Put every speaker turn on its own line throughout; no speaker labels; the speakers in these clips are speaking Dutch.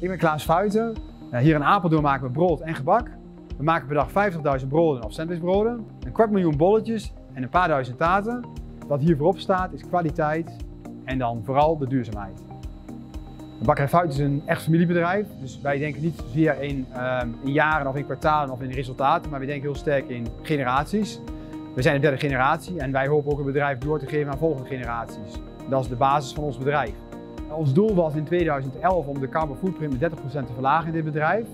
Ik ben Klaas Fuiten. Eh, Hier in Apeldoorn maken we brood en gebak. We maken per dag 50.000 broden of sandwichbroden, een kwart miljoen bolletjes en een paar duizend taarten. Wat hier voorop staat is kwaliteit en dan vooral de duurzaamheid. De Bakkerij Fuiten is een echt familiebedrijf, dus wij denken niet zozeer in, ehm, in jaren of in kwartalen of in resultaten, maar we denken heel sterk in generaties. We zijn de derde generatie en wij hopen ook het bedrijf door te geven aan volgende generaties. Dat is de basis van ons bedrijf. Ons doel was in 2011 om de carbon footprint met 30% te verlagen in dit bedrijf.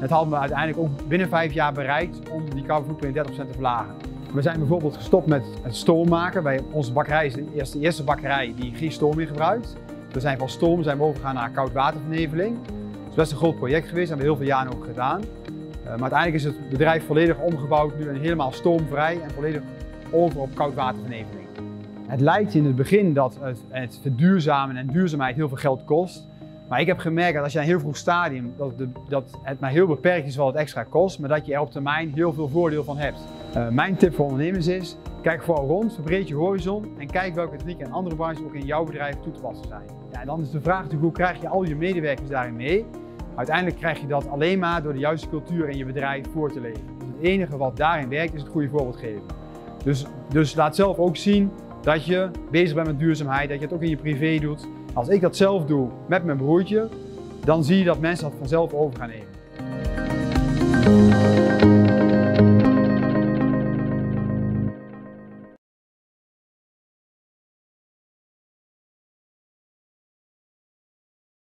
Dat hadden we uiteindelijk ook binnen vijf jaar bereikt om die carbon footprint 30% te verlagen. We zijn bijvoorbeeld gestopt met het stoom maken. Onze bakkerij is de eerste, bakkerij die geen stoom meer gebruikt. We zijn van stoom zijn we overgegaan naar koudwaterverneveling. Het is best een groot project geweest, dat hebben we heel veel jaren ook gedaan. Uh, maar uiteindelijk is het bedrijf volledig omgebouwd nu en helemaal stoomvrij en volledig over op koudwaterverneveling. Het lijkt in het begin dat het, het verduurzamen en duurzaamheid heel veel geld kost. Maar ik heb gemerkt dat als je een heel vroeg stadium, dat, de, dat het maar heel beperkt is wat het extra kost, maar dat je er op termijn heel veel voordeel van hebt. Uh, mijn tip voor ondernemers is, kijk vooral rond, verbreed je horizon en kijk welke technieken en andere branches ook in jouw bedrijf toe te passen zijn. Ja, en dan is de vraag natuurlijk, hoe krijg je al je medewerkers daarin mee? Uiteindelijk krijg je dat alleen maar door de juiste cultuur in je bedrijf voor te leven. Dus het enige wat daarin werkt is het goede voorbeeld geven. Dus, dus laat zelf ook zien dat je bezig bent met duurzaamheid, dat je het ook in je privé doet. Als ik dat zelf doe met mijn broertje, dan zie je dat mensen dat vanzelf over gaan nemen.